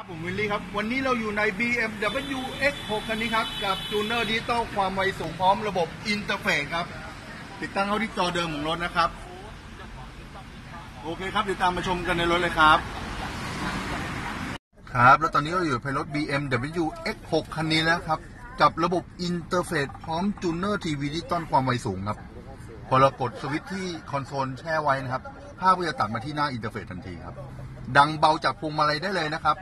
ครับผมวิลลี่ครับ วันนี้เราอยู่ใน BMW X6 คันนี้ครับ กับ tuner ดิจิตอลความไวสูงพร้อมระบบ interface ครับ ติดตั้งเข้าที่จอเดิมของรถนะครับ โอเคครับเดี๋ยวตามมาชมกันในรถเลยครับ ครับ แล้วตอนนี้เราอยู่ภายในรถ BMW X6 คันนี้แล้วครับ กับระบบ interface พร้อม tuner ทีวีดิจิตอลความไวสูงครับพอเรากดสวิตช์ที่คอนโซลแช่ไว้นะครับ ภาพก็จะตัดมาที่หน้า interface ทันทีครับ ดังเบาจากพวงมาลัยได้เลยนะครับ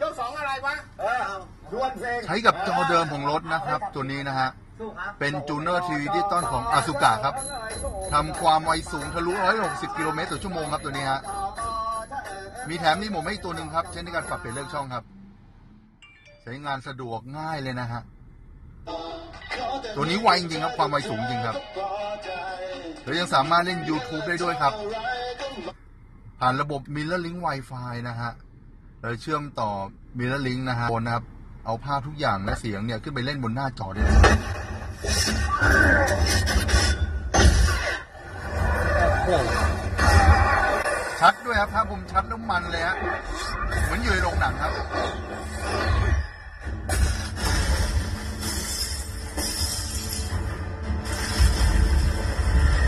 ยกสองอะไรวะเออเอาดวลเพลงใช้กับจอเดิมของรถนะครับ ตัวนี้นะฮะสู้ครับเป็น tuner ทีวีดิจิตอลของ Asuka ครับทำความไวสูงทะลุ 160 กิโลเมตรต่อชั่วโมงครับตัวนี้ฮะ มีแถมนี่หมวกให้อีกตัวหนึ่งครับ ใช้ในการปรับเปลี่ยนเลือกช่องครับ ใช้งานสะดวกง่ายเลยนะฮะ ตัวนี้ไวจริงๆครับ ความไวสูงจริงครับ แล้วยังสามารถเล่น YouTube ได้ด้วยครับ ผ่านระบบ Mirror Link Wi-Fi นะฮะเราเชื่อมต่อ Mirror Link นะฮะบนนะครับ เอาภาพทุกอย่างและเสียงเนี่ย ขึ้นไปเล่นบนหน้าจอได้เลยโอ้โหชัดด้วยครับภาพผมชัดน้ำมันเลยฮะเหมือนอยู่ในโรงหนังครับ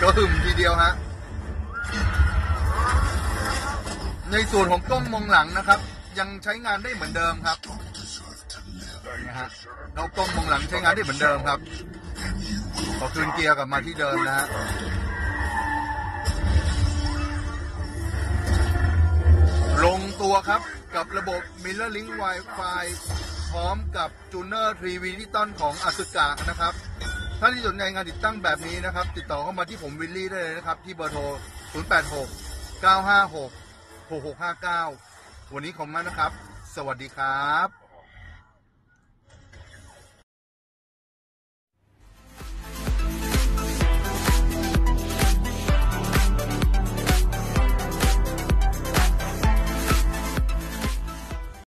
ก็หึมทีเดียวฮะ ในส่วนของกล้องมองหลังนะครับ ยังใช้งานได้เหมือนเดิมครับนี่ฮะเรากล้องมองหลังใช้งานได้เหมือนเดิมครับพอคืนเกียร์กลับมาที่เดิมนะฮะลงตัวครับกับระบบ Mirror Link Wi-Fi พร้อมกับ Tuner 3 v ดิจิตอลของ a s u k a นะครับ ถ้าที่สนใจงานติดตั้งแบบนี้นะครับ ติดต่อเข้ามาที่ผมวิลลี่ได้เลยนะครับ ที่เบอร์โทร 086 956 6659 วันนี้ขอบคุณมากนะครับ สวัสดีครับ